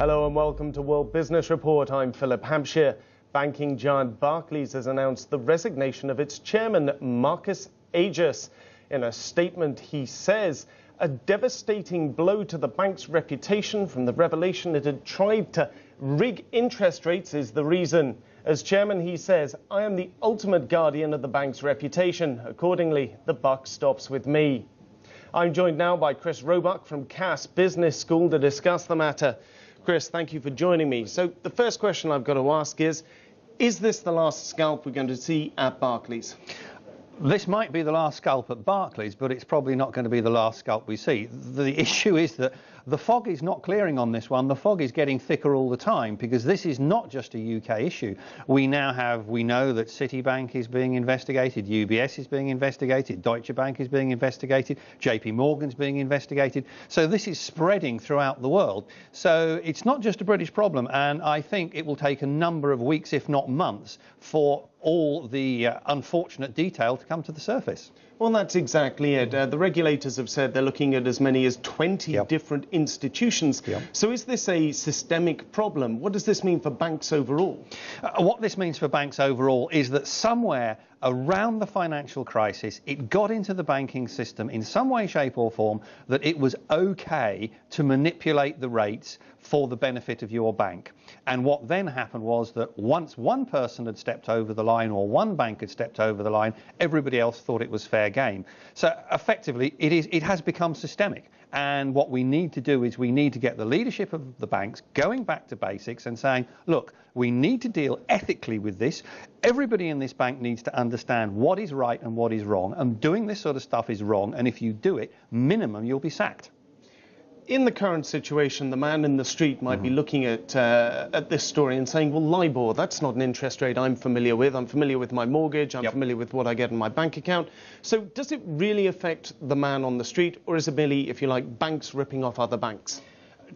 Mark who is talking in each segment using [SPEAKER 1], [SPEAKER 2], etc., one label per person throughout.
[SPEAKER 1] Hello and welcome to World Business Report. I'm Philip Hampsheir. Banking giant Barclays has announced the resignation of its chairman, Marcus Agius. In a statement, he says a devastating blow to the bank's reputation from the revelation it had tried to rig interest rates is the reason. As chairman, he says, I am the ultimate guardian of the bank's reputation. Accordingly, the buck stops with me. I'm joined now by Chris Roebuck from Cass Business School to discuss the matter. Chris, thank you for joining me. So the first question I've got to ask is, is this the last scalp we're going to see at Barclays?
[SPEAKER 2] This might be the last scalp at Barclays, but it's probably not going to be the last scalp we see. The issue is that the fog is not clearing on this one. The fog is getting thicker all the time because this is not just a UK issue. We now have, we know that Citibank is being investigated, UBS is being investigated, Deutsche Bank is being investigated, JP Morgan's being investigated. So this is spreading throughout the world. So it's not just a British problem, and I think it will take a number of weeks, if not months, for all the uh, unfortunate detail to come to the surface.
[SPEAKER 1] Well, that's exactly it. Uh, the regulators have said they're looking at as many as 20 yep. different institutions. Yep. So is this a systemic problem? What does this mean for banks overall?
[SPEAKER 2] Uh, what this means for banks overall is that somewhere around the financial crisis, it got into the banking system in some way, shape, or form that it was okay to manipulate the rates for the benefit of your bank. And what then happened was that once one person had stepped over the line or one bank had stepped over the line, everybody else thought it was fair game. So effectively, it, is, it has become systemic. And what we need to do is we need to get the leadership of the banks going back to basics and saying, look, we need to deal ethically with this. Everybody in this bank needs to understand what is right and what is wrong. And doing this sort of stuff is wrong. And if you do it, minimum, you'll be sacked
[SPEAKER 1] in the current situation, the man in the street might mm be mm-hmm. looking at uh, at this story and saying, "Well, LIBOR, that's not an interest rate I'm familiar with. I'm familiar with my mortgage. I'm yep. familiar with what I get in my bank account." So, does it really affect the man on the street, or is it merely, if you like, banks ripping off other banks?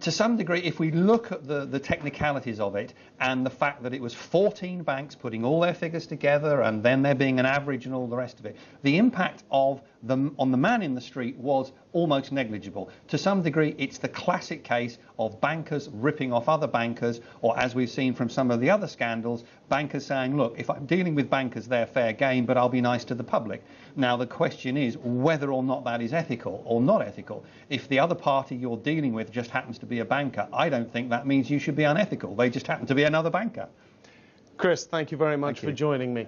[SPEAKER 2] to some degree, if we look at the, the technicalities of it and the fact that it was 14 banks putting all their figures together and then there being an average and all the rest of it, the impact of the, on the man in the street was almost negligible. To some degree, it's the classic case of bankers ripping off other bankers, or as we've seen from some of the other scandals, bankers saying, look, if I'm dealing with bankers, they're fair game, but I'll be nice to the public. Now, the question is whether or not that is ethical or not ethical. If the other party you're dealing with just happens to be a banker, I don't think that means you should be unethical. They just happen to be another banker.
[SPEAKER 1] Chris, thank you very much thank for you. joining me.